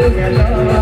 Hello.